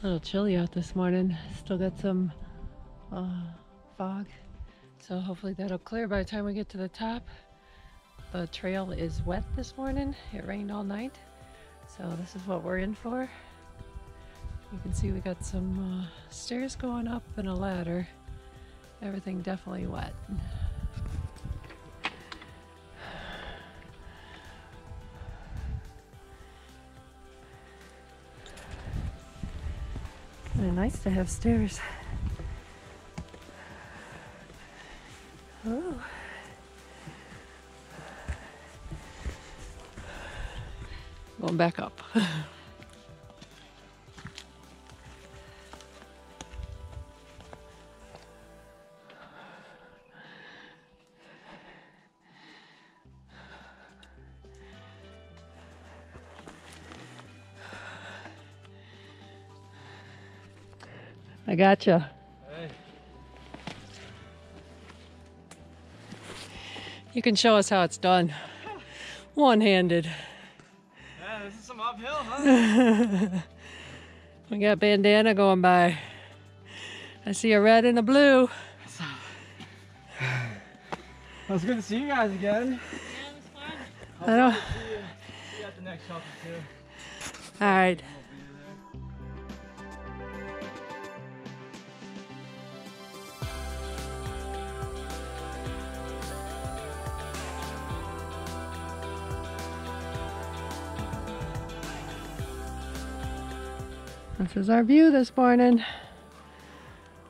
A little chilly out this morning. Still got some uh, fog. So hopefully that'll clear by the time we get to the top. The trail is wet this morning. It rained all night. So this is what we're in for. You can see we got some uh, stairs going up and a ladder. Everything definitely wet. They're nice to have stairs. Oh. Going back up. I gotcha. Hey. You can show us how it's done. One-handed. Yeah, this is some uphill, huh? We got bandana going by. I see a red and a blue. Well, it's good to see you guys again. I don't. See you, see you at the next shelter too. All right. This is our view this morning.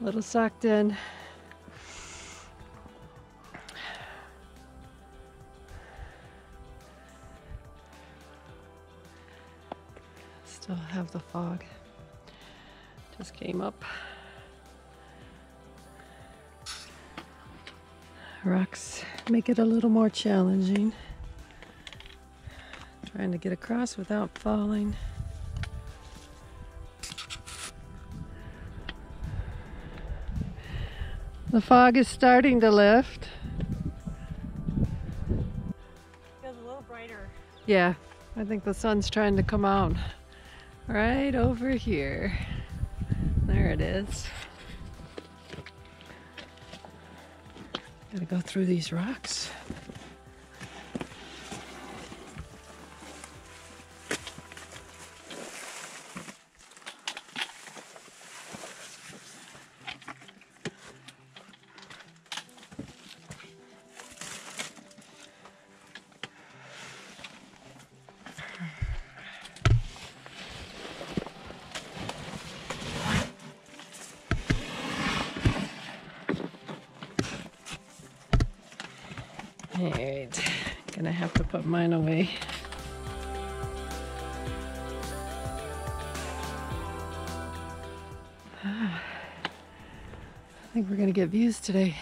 A little sucked in. Still have the fog. Just came up. Rocks make it a little more challenging. Trying to get across without falling. The fog is starting to lift. Feels a little brighter. Yeah, I think the sun's trying to come out right over here. There it is. Gotta go through these rocks. Alright, gonna have to put mine away. I think we're gonna get views today.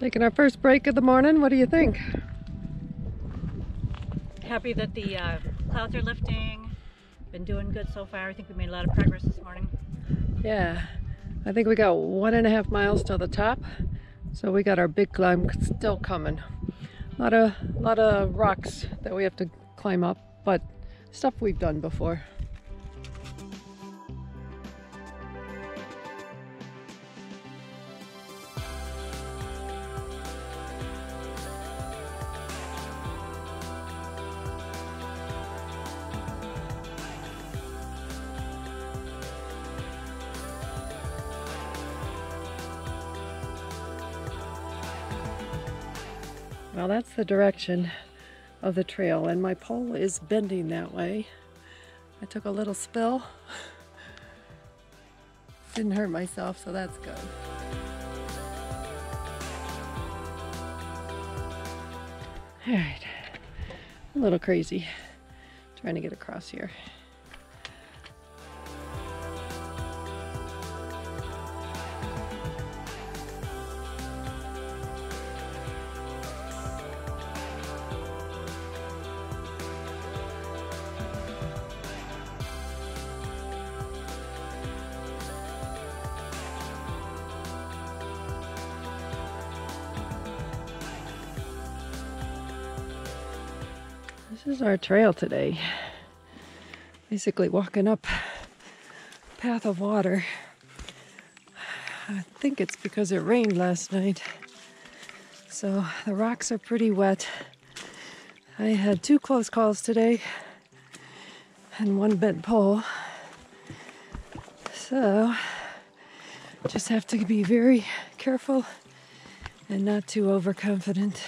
Taking our first break of the morning. What do you think? Happy that the uh, clouds are lifting. Been doing good so far. I think we made a lot of progress this morning. Yeah, I think we got one and a half miles to the top. So we got our big climb still coming. A lot of, lot of rocks that we have to climb up, but stuff we've done before. Well, that's the direction of the trail, and my pole is bending that way. I took a little spill. Didn't hurt myself, so that's good. All right, a little crazy trying to get across here. This is our trail today. Basically walking up path of water. I think it's because it rained last night. So the rocks are pretty wet. I had two close calls today and one bent pole. So just have to be very careful and not too overconfident.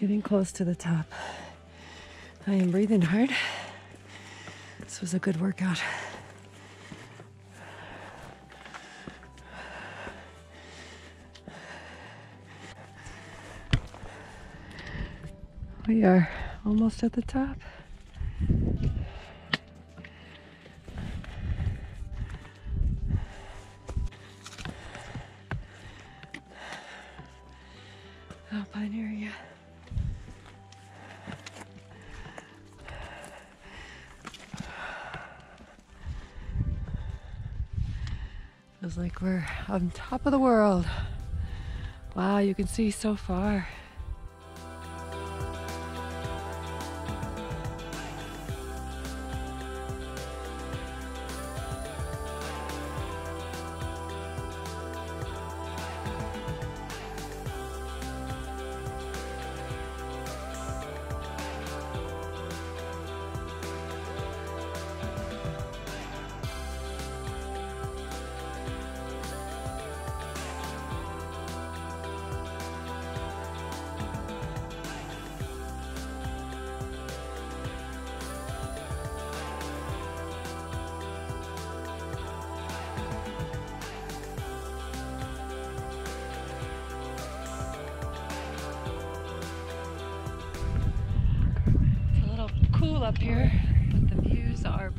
Getting close to the top. I am breathing hard. This was a good workout. We are almost at the top. Alpine area. Feels like we're on top of the world. Wow, you can see so far. Cool up here, but the views are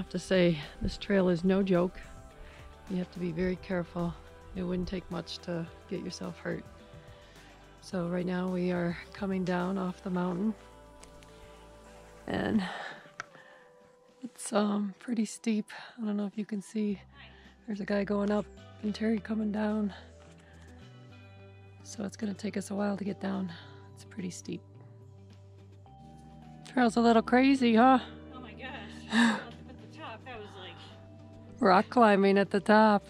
have to say, this trail is no joke. You have to be very careful. It wouldn't take much to get yourself hurt. So, right now we are coming down off the mountain, and it's um pretty steep. I don't know if you can see. There's a guy going up, and Terry coming down. So, it's gonna take us a while to get down. It's pretty steep. Trail's a little crazy, huh? Oh my gosh. Rock climbing at the top.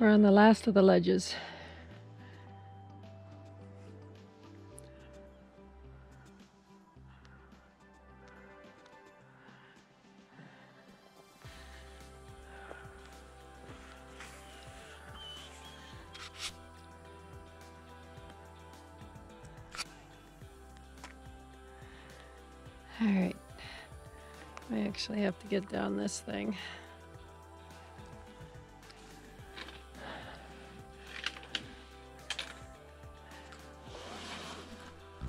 We're on the last of the ledges. All right. I actually have to get down this thing.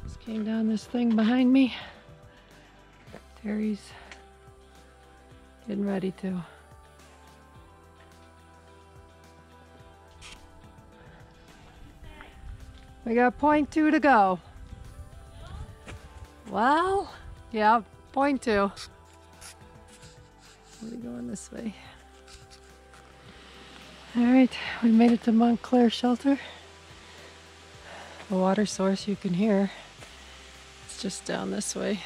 Just came down this thing behind me. Terry's getting ready to. We got point two to go. Well, yeah, point two. Are we going this way? All right, we made it to Montclair Shelter. The water source you can hear. It's just down this way.